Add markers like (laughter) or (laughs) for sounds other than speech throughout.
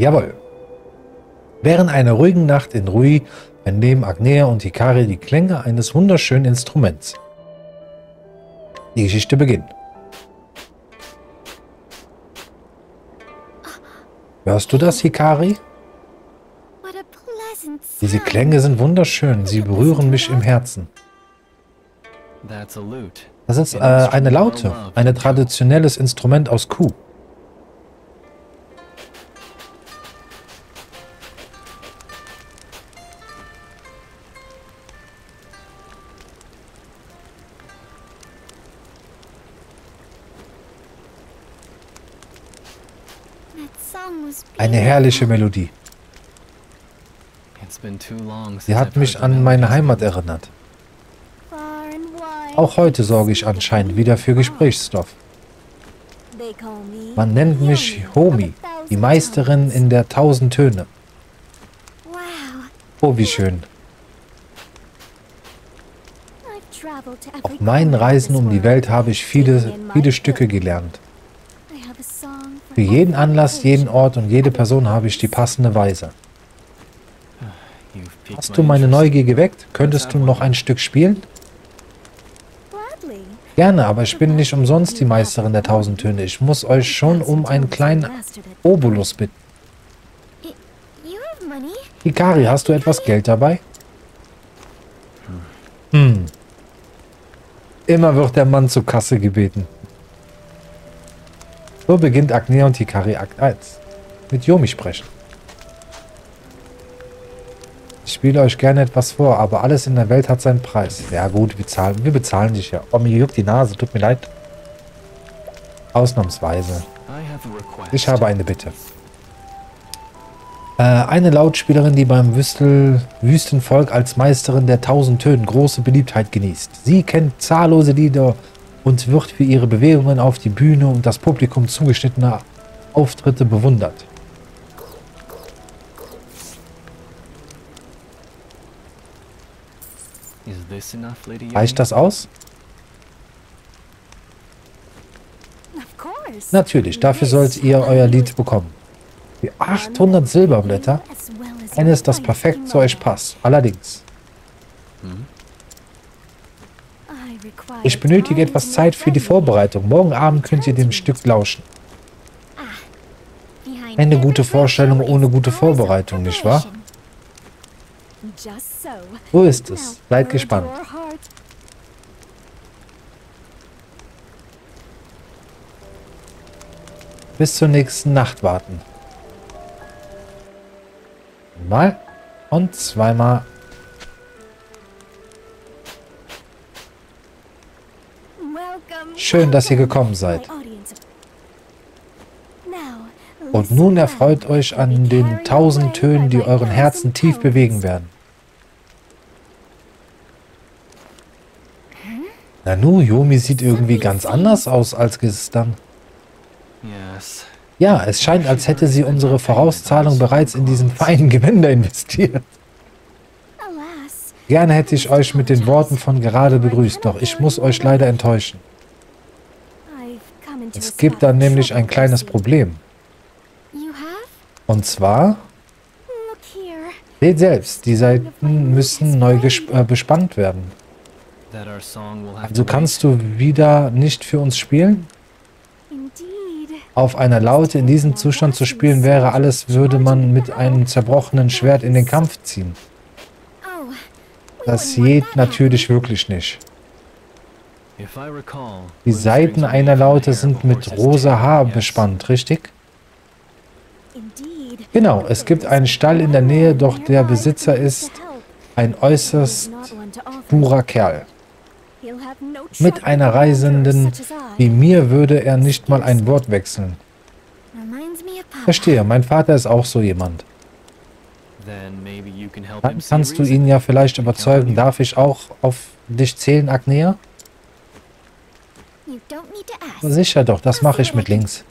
Jawohl. Während einer ruhigen Nacht in Rui entnehmen Agnea und Hikari die Klänge eines wunderschönen Instruments. Die Geschichte beginnt. Hörst du das, Hikari? Diese Klänge sind wunderschön. Sie berühren mich im Herzen. Das ist äh, eine Laute, ein traditionelles Instrument aus Kuh. Herrliche Melodie. Sie hat mich an meine Heimat erinnert. Auch heute sorge ich anscheinend wieder für Gesprächsstoff. Man nennt mich Homi, die Meisterin in der tausend Töne. Oh, wie schön. Auf meinen Reisen um die Welt habe ich viele, viele Stücke gelernt. Für jeden Anlass, jeden Ort und jede Person habe ich die passende Weise. Hast du meine Neugier geweckt? Könntest du noch ein Stück spielen? Gerne, aber ich bin nicht umsonst die Meisterin der tausend Töne. Ich muss euch schon um einen kleinen Obolus bitten. Hikari, hast du etwas Geld dabei? Hm. Immer wird der Mann zur Kasse gebeten. So beginnt Agnea und Hikari Akt 1. Mit Yomi sprechen. Ich spiele euch gerne etwas vor, aber alles in der Welt hat seinen Preis. Ja gut, wir, zahlen, wir bezahlen dich ja. Oh, mir juckt die Nase, tut mir leid. Ausnahmsweise. Ich habe eine Bitte. Äh, eine Lautspielerin, die beim Wüstel, Wüstenvolk als Meisterin der tausend Tönen große Beliebtheit genießt. Sie kennt zahllose Lieder und wird für ihre Bewegungen auf die Bühne und das Publikum zugeschnittene Auftritte bewundert. Reicht das aus? Natürlich, dafür sollt ihr euer Lied bekommen. Für 800 Silberblätter? Eines, das perfekt zu euch passt. Allerdings. Hm? Ich benötige etwas Zeit für die Vorbereitung. Morgen Abend könnt ihr dem Stück lauschen. Eine gute Vorstellung ohne gute Vorbereitung, nicht wahr? Wo ist es? Seid gespannt. Bis zur nächsten Nacht warten. Mal und zweimal Schön, dass ihr gekommen seid. Und nun erfreut euch an den tausend Tönen, die euren Herzen tief bewegen werden. Nanu, Yomi sieht irgendwie ganz anders aus als gestern. Ja, es scheint, als hätte sie unsere Vorauszahlung bereits in diesen feinen Gewänder investiert. Gerne hätte ich euch mit den Worten von gerade begrüßt, doch ich muss euch leider enttäuschen. Es gibt da nämlich ein kleines Problem. Und zwar, seht selbst, die Seiten müssen neu äh, bespannt werden. Also kannst du wieder nicht für uns spielen? Auf einer Laute in diesem Zustand zu spielen wäre alles, würde man mit einem zerbrochenen Schwert in den Kampf ziehen. Das geht natürlich wirklich nicht. Die Seiten einer Laute sind mit rosa Haar bespannt, richtig? Genau, es gibt einen Stall in der Nähe, doch der Besitzer ist ein äußerst purer Kerl. Mit einer Reisenden wie mir würde er nicht mal ein Wort wechseln. Verstehe, mein Vater ist auch so jemand. Dann kannst du ihn ja vielleicht überzeugen. Darf ich auch auf dich zählen, Agnea? Sicher doch, das mache ich mit links.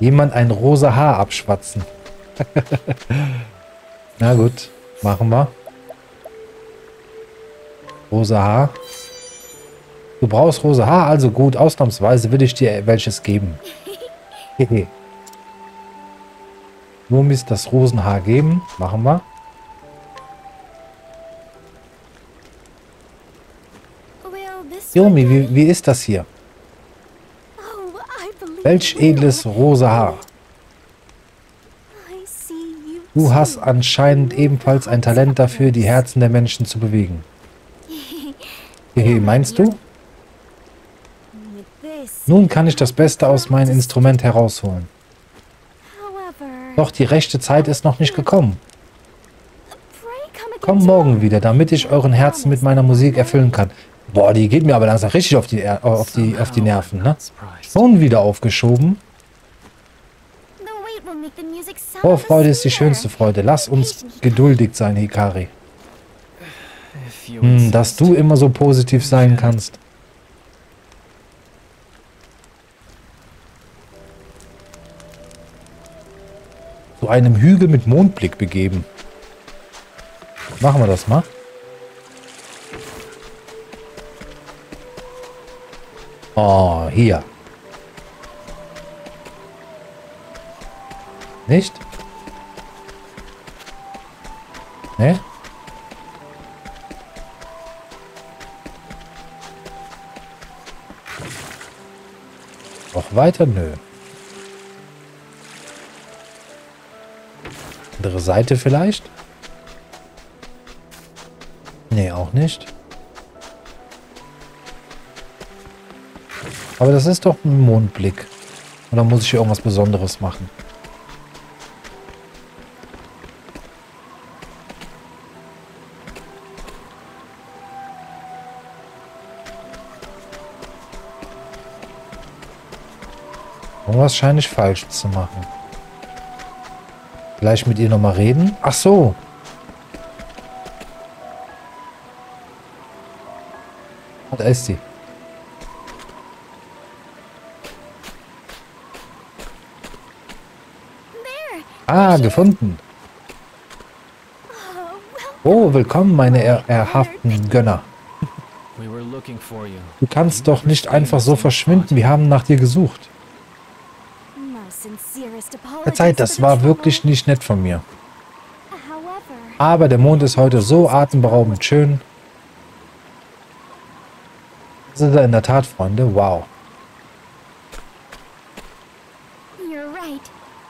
Jemand ein rosa Haar abschwatzen. (laughs) Na gut, machen wir. Rosa Haar. Du brauchst rosa Haar, also gut, ausnahmsweise will ich dir welches geben. (laughs) Nur misst das Rosenhaar geben. Machen wir. Yomi, wie, wie ist das hier? Oh, Welch edles rosa Haar. Du hast anscheinend ebenfalls ein Talent dafür, die Herzen der Menschen zu bewegen. (laughs) Hehe, meinst du? Nun kann ich das Beste aus meinem Instrument herausholen. Doch die rechte Zeit ist noch nicht gekommen. Komm morgen wieder, damit ich euren Herzen mit meiner Musik erfüllen kann. Boah, die geht mir aber langsam richtig auf die, auf die, auf die Nerven, ne? Schon wieder aufgeschoben. Vorfreude ist die schönste Freude. Lass uns geduldig sein, Hikari. Hm, dass du immer so positiv sein kannst. Zu einem Hügel mit Mondblick begeben. Machen wir das mal. Oh, hier. Nicht? Ne? Noch weiter? Nö. Andere Seite vielleicht? Nee, auch nicht. Aber das ist doch ein Mondblick. Oder muss ich hier irgendwas Besonderes machen? Und wahrscheinlich falsch zu machen. Gleich mit ihr nochmal reden? Ach so. Da ist sie. Ah, gefunden. Oh, willkommen, meine er erhaften Gönner. Du kannst doch nicht einfach so verschwinden. Wir haben nach dir gesucht. Verzeiht, das war wirklich nicht nett von mir. Aber der Mond ist heute so atemberaubend schön. Das sind in der Tat, Freunde. Wow.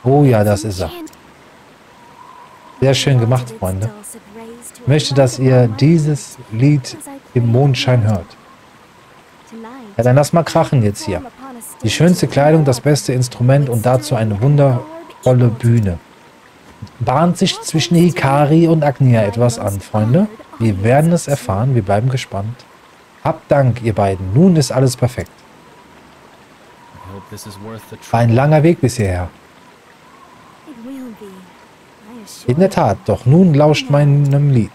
Oh ja, das ist er. Sehr schön gemacht, Freunde. Ich möchte, dass ihr dieses Lied im Mondschein hört. Ja, dann lass mal krachen jetzt hier. Die schönste Kleidung, das beste Instrument und dazu eine wundervolle Bühne. Bahnt sich zwischen Hikari und Agnia etwas an, Freunde? Wir werden es erfahren, wir bleiben gespannt. Habt Dank, ihr beiden. Nun ist alles perfekt. War ein langer Weg bis hierher. In der Tat, doch nun lauscht meinem Lied.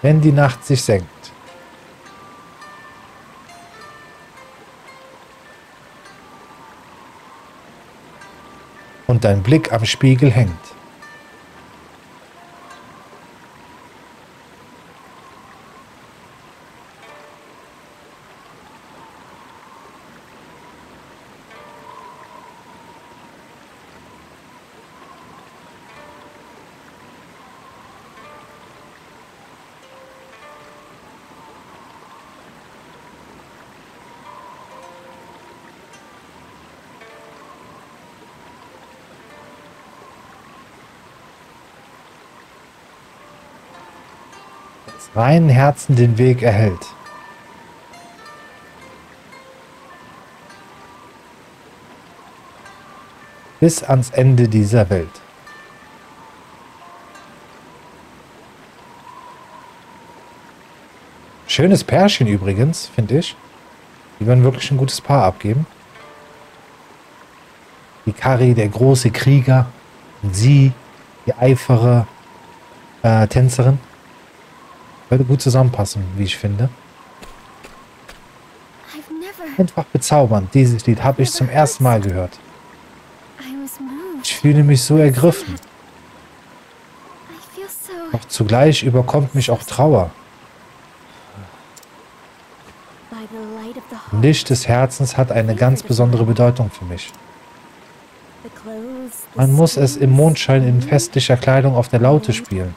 Wenn die Nacht sich senkt. Und dein Blick am Spiegel hängt. Reinen Herzen den Weg erhält. Bis ans Ende dieser Welt. Schönes Pärchen übrigens, finde ich. Die werden wirklich ein gutes Paar abgeben. Die Kari, der große Krieger. Und sie, die eifere äh, Tänzerin. Würde gut zusammenpassen, wie ich finde. Einfach bezaubernd. Dieses Lied habe ich zum ersten Mal gehört. Ich fühle mich so ergriffen. Doch zugleich überkommt mich auch Trauer. Licht des Herzens hat eine ganz besondere Bedeutung für mich. Man muss es im. Mondschein in festlicher Kleidung auf der Laute spielen.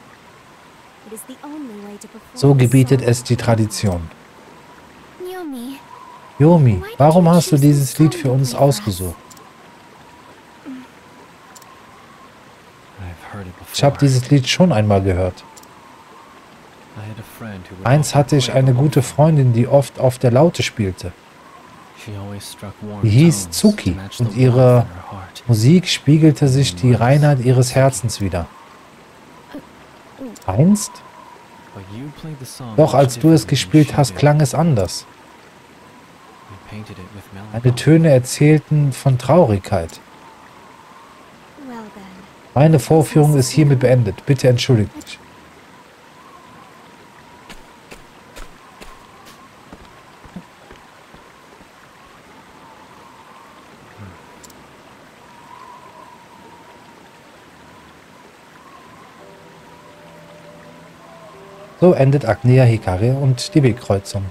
So gebietet es die Tradition. Yomi, warum hast du dieses Lied für uns ausgesucht? Ich habe dieses Lied schon einmal gehört. Eins hatte ich eine gute Freundin, die oft auf der Laute spielte. Die hieß Tsuki und ihre. Musik spiegelte sich die Reinheit ihres Herzens wider. Einst? Doch als du es gespielt hast, klang es anders. Deine. Töne erzählten von Traurigkeit. Meine Vorführung ist hiermit beendet. Bitte entschuldigt mich. So endet Agnea Hikari und die Wegkreuzung.